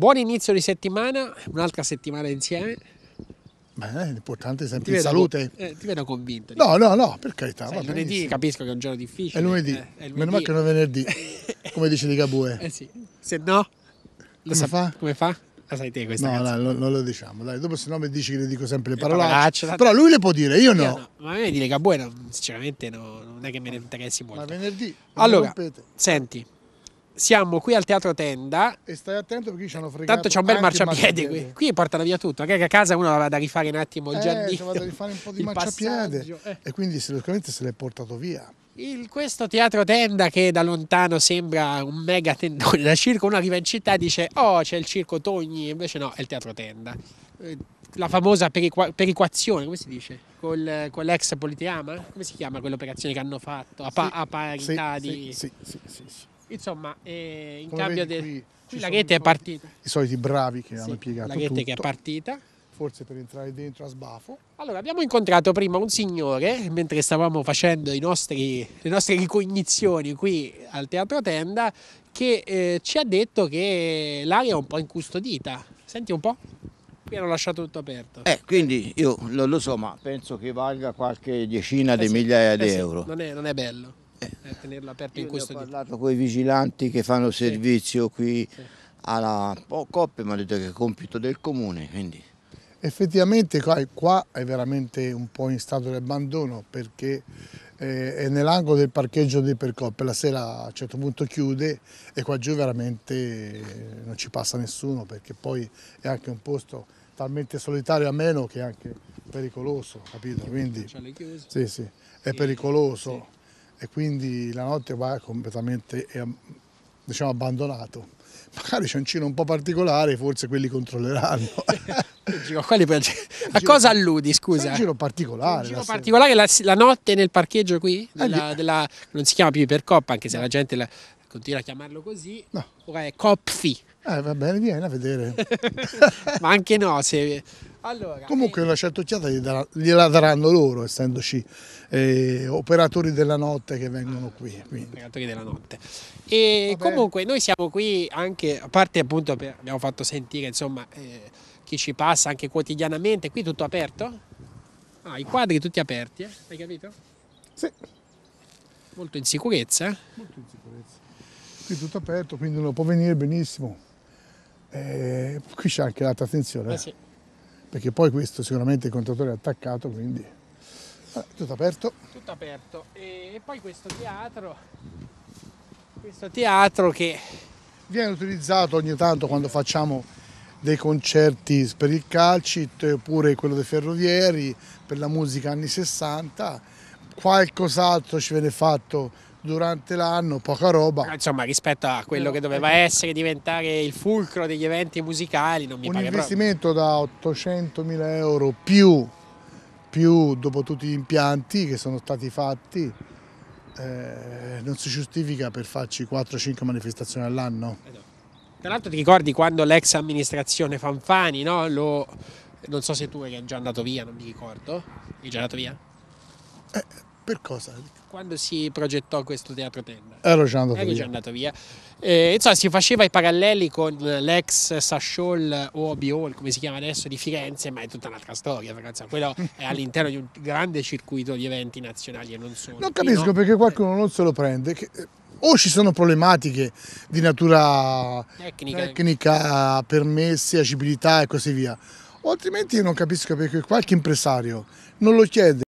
buon inizio di settimana, un'altra settimana insieme. Beh, l'importante è sempre in vedo, salute. eh, ti vedo convinto. No, no, no, per carità. Sai, lunedì benissimo. capisco che è un giorno difficile. È lunedì. eh, è Meno male che non è venerdì, come dice Di Gabue. Eh sì. Se no... Lo Come fa? Come fa? La sai te questa No, dai, non, lo diciamo. Dai, dopo se no mi dici che le dico sempre le Le parolacce. parolacce, tanto- Però lui le può dire, io no. Io no, Ma a me dire Gabue no, sinceramente no, non è che me ne interessi Ma molto. venerdì. non mi Allora, senti, siamo qui al Teatro Tenda. E stai attento perché ci hanno fregato. Tanto c'è un bel marciapiede qui. Qui portano via tutto. Magari a casa uno aveva da rifare un attimo il Eh, giardino. vado a rifare un po' di il marciapiede. eh. E quindi sicuramente se l'è portato via. Il- questo teatro tenda che da lontano sembra un mega tendone da circo, uno arriva in città e dice oh c'è il circo Togni, invece no, è il teatro tenda. Eh, La famosa periqua- periquazione, come si dice? Col- con l'ex Politeama? Come si chiama quell'operazione che hanno fatto? A, pa- a parità sì, di... Sì, sì, sì, sì. Insomma, eh, in Come cambio vedi qui qui ci la sono rete i è soliti- partita. I soliti bravi che Sì, hanno piegato la rete tutto. che è partita. Forse per entrare dentro a sbafo. Allora, abbiamo incontrato prima un signore mentre stavamo facendo i nostri- le nostre ricognizioni qui al Teatro Tenda che eh, ci ha detto che l'area è un po' incustodita. Senti un po'? Qui hanno lasciato tutto aperto. Eh, quindi io non lo so, ma penso che valga qualche decina Eh di sì, migliaia eh di sì, euro. Non è, non è bello eh, tenerlo aperto Io ne ho incustodito. parlato con i vigilanti che fanno servizio qui Sì. alla oh, Coppe, mi hanno detto che è compito del comune, quindi Effettivamente qua, qua è veramente un po' in stato di abbandono perché eh, è nell'angolo del parcheggio dei Percoppe, la sera a un certo punto chiude e qua giù veramente eh, non ci passa nessuno perché poi è anche un posto talmente solitario a meno che è anche pericoloso, capito? Quindi sì, sì, è Sì, pericoloso e quindi la notte va completamente diciamo, abbandonato. Magari c'è un cino un po' particolare, forse quelli controlleranno. Giro- quelli per- A cosa alludi, È scusa? un giro particolare. Un giro la particolare la, la notte nel parcheggio qui? Della- lì- della- non si chiama più Ipercoppa, anche se la gente la- continua a chiamarlo così. No. Ora è Copfi. Eh, va bene, vieni a vedere. ma anche no. Se... Allora, Comunque una certa occhiata gliela daranno loro, essendoci eh, operatori della notte che vengono qui. eh, quindi. operatori della notte. E comunque noi siamo qui anche, a parte appunto per- abbiamo fatto sentire insomma eh, chi ci passa anche quotidianamente, qui tutto aperto? Ah, i quadri tutti aperti, eh? hai capito? Sì, Molto in sicurezza. eh? molto in sicurezza. Qui tutto aperto, quindi uno può venire benissimo. Eh, qui c'è anche l'altra attenzione, Eh eh, sì. Perché poi questo sicuramente il contatore è attaccato, quindi eh, tutto aperto. tutto aperto e poi questo teatro questo teatro che Viene utilizzato ogni tanto quando facciamo dei concerti per il calcit oppure quello dei ferrovieri, per la musica anni 60, qualcos'altro ci viene fatto durante l'anno, poca roba. insomma rispetto a quello che doveva essere diventare il fulcro degli eventi musicali non mi Un pare proprio. investimento da 800.000 euro più, più dopo tutti gli impianti che sono stati fatti, eh, non si giustifica per farci 4-5 manifestazioni all'anno. tra l'altro ti ricordi quando l'ex amministrazione Fanfani no, lo, non so se tu eri già andato via non mi ricordo. Eri già andato via Per cosa? quando si progettò questo teatro tenda Ero già andato eri già via. andato via Eh, insomma si faceva i paralleli con l'ex Sasciol o Biol come si chiama adesso di Firenze ma è tutta un'altra storia insomma, quello è all'interno di un grande circuito di eventi nazionali e non solo Non capisco no. perché qualcuno non se lo prende. che- eh, o ci sono problematiche di natura Tecnica. tecnica, permessi, agibilità e così via. O altrimenti io non capisco perché qualche impresario non lo chiede